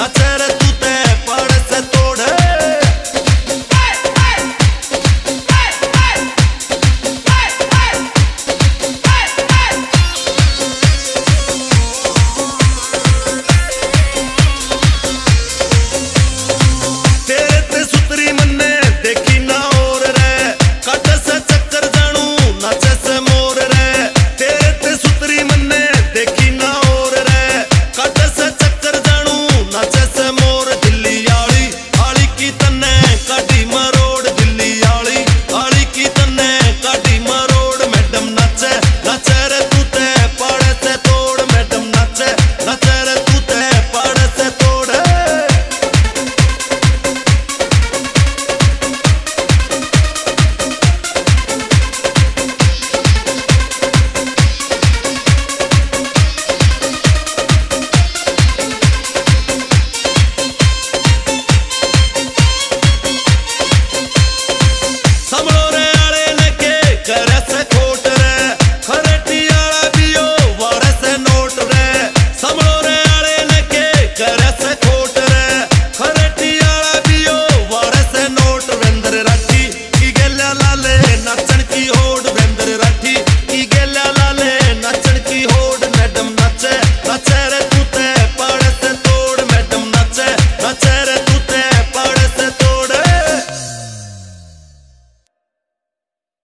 I tell you.